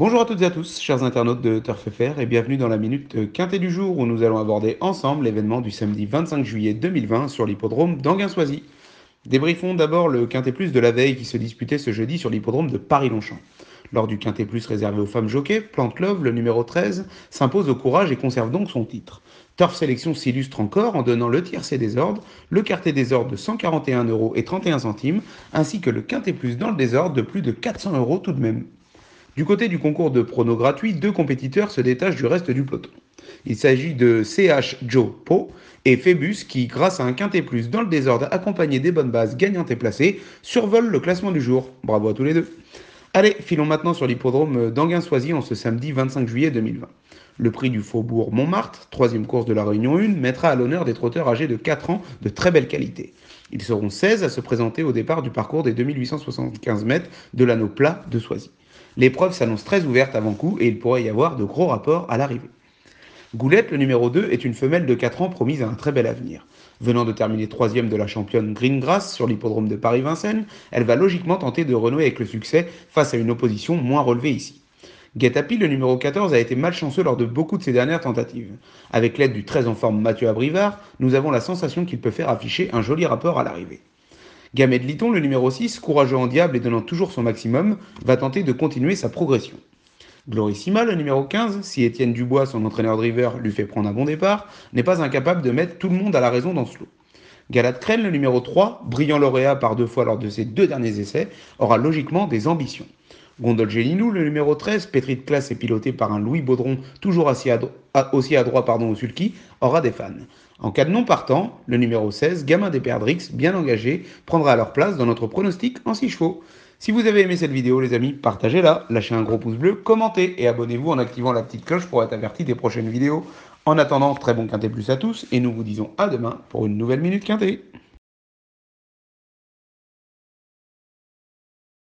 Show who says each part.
Speaker 1: Bonjour à toutes et à tous, chers internautes de Turf FR, et bienvenue dans la minute quintée du jour où nous allons aborder ensemble l'événement du samedi 25 juillet 2020 sur l'hippodrome d'Anguin-Soisy. Débriefons d'abord le quintet plus de la veille qui se disputait ce jeudi sur l'hippodrome de Paris-Longchamp. Lors du quintet plus réservé aux femmes jockeys, Plante Love, le numéro 13, s'impose au courage et conserve donc son titre. Turf Sélection s'illustre encore en donnant le tiercé des ordres, le quartet des ordres de 141 euros et 31 centimes, ainsi que le quintet plus dans le désordre de plus de 400 euros tout de même. Du côté du concours de pronos gratuit, deux compétiteurs se détachent du reste du peloton. Il s'agit de CH Joe Po et Phébus qui, grâce à un quintet plus dans le désordre accompagné des bonnes bases gagnantes et placées, survolent le classement du jour. Bravo à tous les deux. Allez, filons maintenant sur l'hippodrome d'Anguin-Soisy en ce samedi 25 juillet 2020. Le prix du Faubourg Montmartre, troisième course de la Réunion 1, mettra à l'honneur des trotteurs âgés de 4 ans de très belle qualité. Ils seront 16 à se présenter au départ du parcours des 2875 mètres de l'anneau plat de Soisy. L'épreuve s'annonce très ouverte avant coup et il pourrait y avoir de gros rapports à l'arrivée. Goulette, le numéro 2, est une femelle de 4 ans promise à un très bel avenir. Venant de terminer troisième de la championne Greengrass sur l'hippodrome de Paris-Vincennes, elle va logiquement tenter de renouer avec le succès face à une opposition moins relevée ici. Guetapi, le numéro 14, a été malchanceux lors de beaucoup de ses dernières tentatives. Avec l'aide du très en forme Mathieu Abrivard, nous avons la sensation qu'il peut faire afficher un joli rapport à l'arrivée. Gamet Liton, le numéro 6, courageux en diable et donnant toujours son maximum, va tenter de continuer sa progression. Glorissima, le numéro 15, si Étienne Dubois, son entraîneur driver, lui fait prendre un bon départ, n'est pas incapable de mettre tout le monde à la raison dans ce lot. Galat Crène, le numéro 3, brillant lauréat par deux fois lors de ses deux derniers essais, aura logiquement des ambitions. Gondol Gélinou, le numéro 13, pétri de classe et piloté par un Louis Baudron toujours aussi à droite pardon, au sulky, aura des fans. En cas de non partant, le numéro 16, Gamin des Perdrix, bien engagé, prendra leur place dans notre pronostic en 6 chevaux. Si vous avez aimé cette vidéo, les amis, partagez-la, lâchez un gros pouce bleu, commentez et abonnez-vous en activant la petite cloche pour être averti des prochaines vidéos. En attendant, très bon quintet plus à tous et nous vous disons à demain pour une nouvelle Minute Quintet.